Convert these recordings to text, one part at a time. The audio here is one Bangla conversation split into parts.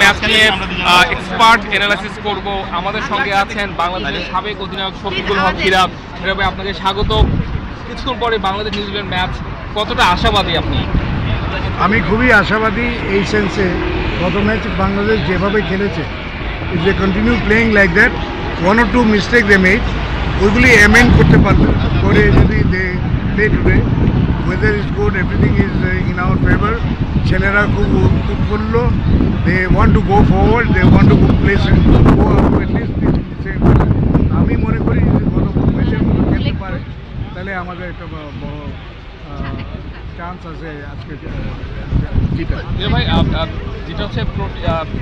ম্যাচ নিয়ে এক্সপার্ট আমাদের সঙ্গে আছেন বাংলাদেশের সাবেক অধিনায়ক হক হিরাব আপনাকে স্বাগত। পরে বাংলাদেশ ম্যাচ, কতটা আশাবাদী আমি খুবই আশাবাদী এই সেন্সে গত ম্যাচ বাংলাদেশ যেভাবে খেলেছে continue like that one two mistake ওইগুলি অ্যামেন্ড করতে পারবে। করে যদি they weather is good everything is in our favour ছেলেরা খুব উৎফুল্ল। They want to go forward they want to place go আমি মনে করি যে গত ম্যাচের মতো খেলতে পারে তাহলে আমাদের একটা বড় চান্স আছে আজকে হিরা ভাই যেটা হচ্ছে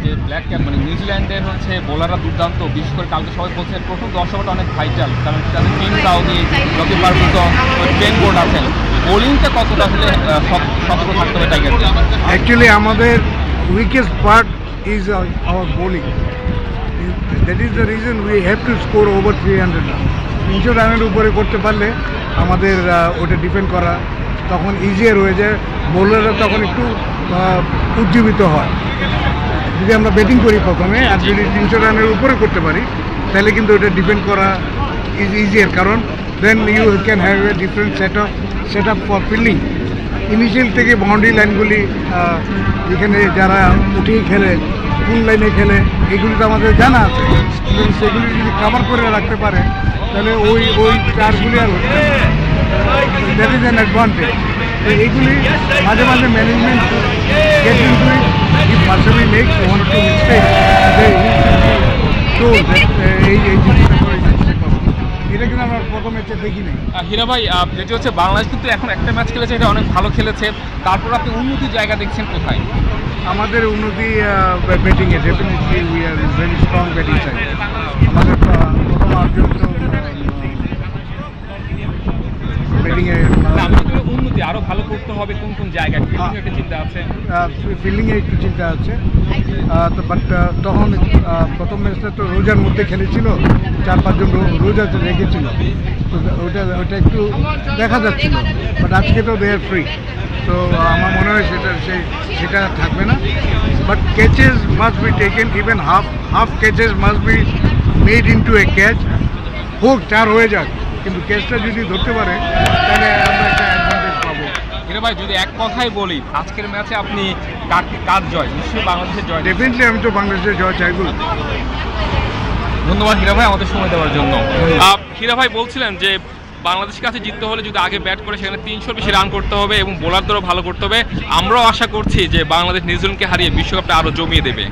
যে ব্ল্যাক ক্যাপ মানে নিউজিল্যান্ডের হচ্ছে বোলাররা দুর্দান্ত বিশেষ করে কালকে সবাই বলছে প্রথম দশ ওভারটা অনেক ভাইটাল কারণ তাদের টিম দাউদি রকি পারফুটন ট্রেন বোর্ড আছেন বোলিংটা কতটা সত- সতর্ক থাকতে হবে টাইগারদের অ্যাকচুয়ালি আমাদের weakest part is our bowling that is the reason we have to score over three hundred run তিনশো রানের উপরে করতে পারলে আমাদের ওটা ডিপেন্ড করা তখন ইজিয়ার হয়ে যায়। বোলাররা তখন একটু উজ্জীবিত হয়। যদি আমরা ব্যাটিং করি প্রথমে আর যদি তিনশো রানের উপরে করতে পারি, তাহলে কিন্তু ওটা ডিপেন্ড করা ইজ ইজিয়ার কারণ then you can have a different set of set up for fielding initial থেকে বাউন্ডারি লাইনগুলি যেখানে যারা উঠিয়ে খেলে, কোন লাইনে খেলে, এগুলি তো আমাদের জানা আছে। এবং সেগুলি যদি কাভার করে রাখতে পারে, তাহলে ওই ওই চারগুলি আর দ্যাট ইজ অ্যান অ্যাডভান্টেজ এইগুলি মাঝে মাঝে ম্যানেজমেন্ট টু মিস্টেক এই জিনিসটা করে এই জিনিসটা করো। এটা কিন্তু আমরা প্রথম ম্যাচে হীরা ভাই যেটি হচ্ছে বাংলাদেশ কিন্তু এখন একটা ম্যাচ খেলেছে এটা অনেক ভালো খেলেছে। তারপর আপনি উন্নতির জায়গা দেখছেন কোথায়? আমাদের উন্নতি ব্যাটিংয়ে definitely we are very strong batting side আমাদের প্রথম আর্জন ব্যাটিংয়ে না, আমি আরও ভালো করতে হবে কোন কোন জায়গায়? ফিল্ডিং একটা চিন্তা আছে? ফিল্ডিংয়ে একটু চিন্তা আছে। বাট তখন প্রথম ম্যাচটা তো রোজার মধ্যে খেলেছিল। চার পাঁচজন রোজা তো রেখেছিল। তো ওটা ওটা একটু দেখা যাচ্ছিল। বাট আজকে তো দে আর ফ্রি তো আমার মনে হয় সেটা সেই সেটা থাকবে না। But catches must be taken even half half catches must be made into a catch হোক চার হয়ে যাক। কিন্তু ক্যাচটা যদি ধরতে পারে তাহলে আমরা একটা অ্যাডভান্টেজ পাবো হীরা ভাই যদি এক কথাই বলি আজকের ম্যাচে আপনি কার কার জয়? নিশ্চয়ই বাংলাদেশের জয় ডেফিনেটলি আমি তো বাংলাদেশের জয় চাইব। ধন্যবাদ হীরা ভাই আমাদের সময় দেওয়ার জন্য। হীরা ভাই বলছিলেন যে বাংলাদেশের কাছে জিততে হলে যদি আগে ব্যাট করে সেখানে তিনশোর বেশি রান করতে হবে এবং বোলারদেরও ভালো করতে হবে। আমরাও আশা করছি যে বাংলাদেশ নিউজিল্যান্ডকে হারিয়ে বিশ্বকাপটা আরও জমিয়ে দেবে।